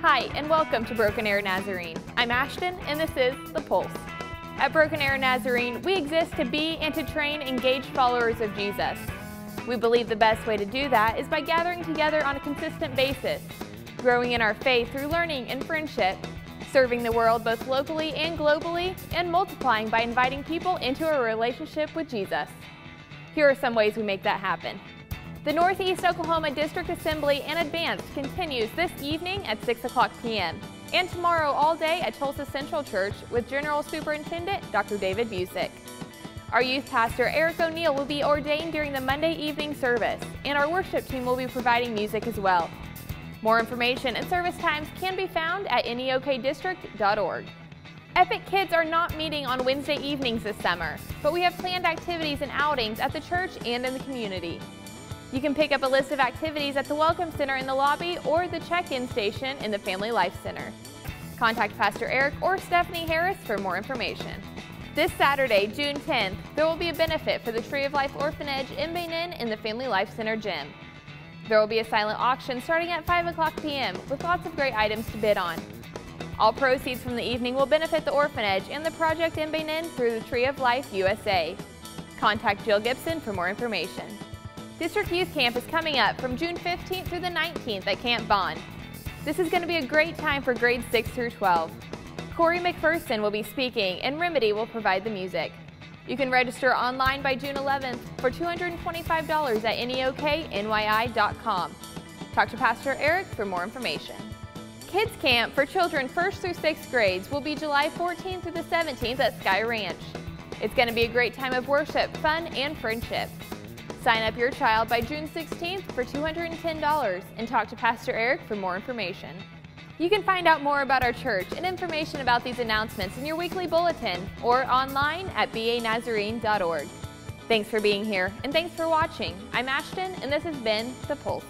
Hi, and welcome to Broken Arrow Nazarene. I'm Ashton, and this is The Pulse. At Broken Arrow Nazarene, we exist to be and to train engaged followers of Jesus. We believe the best way to do that is by gathering together on a consistent basis, growing in our faith through learning and friendship, serving the world both locally and globally, and multiplying by inviting people into a relationship with Jesus. Here are some ways we make that happen. The Northeast Oklahoma District Assembly and Advance continues this evening at 6 o'clock p.m. and tomorrow all day at Tulsa Central Church with General Superintendent Dr. David Busic. Our youth pastor Eric O'Neill will be ordained during the Monday evening service, and our worship team will be providing music as well. More information and service times can be found at neokdistrict.org. Epic Kids are not meeting on Wednesday evenings this summer, but we have planned activities and outings at the church and in the community. You can pick up a list of activities at the Welcome Center in the lobby or the check-in station in the Family Life Center. Contact Pastor Eric or Stephanie Harris for more information. This Saturday, June 10th, there will be a benefit for the Tree of Life Orphanage in Benin in the Family Life Center gym. There will be a silent auction starting at 5 o'clock p.m. with lots of great items to bid on. All proceeds from the evening will benefit the orphanage and the project in Benin through the Tree of Life USA. Contact Jill Gibson for more information. District Youth Camp is coming up from June 15th through the 19th at Camp Bond. This is going to be a great time for grades 6 through 12. Corey McPherson will be speaking and Remedy will provide the music. You can register online by June 11th for $225 at neoknyi.com. Talk to Pastor Eric for more information. Kids Camp for children 1st through 6th grades will be July 14th through the 17th at Sky Ranch. It's going to be a great time of worship, fun, and friendship. Sign up your child by June 16th for $210 and talk to Pastor Eric for more information. You can find out more about our church and information about these announcements in your weekly bulletin or online at banazarene.org. Thanks for being here and thanks for watching. I'm Ashton and this has been The Pulse.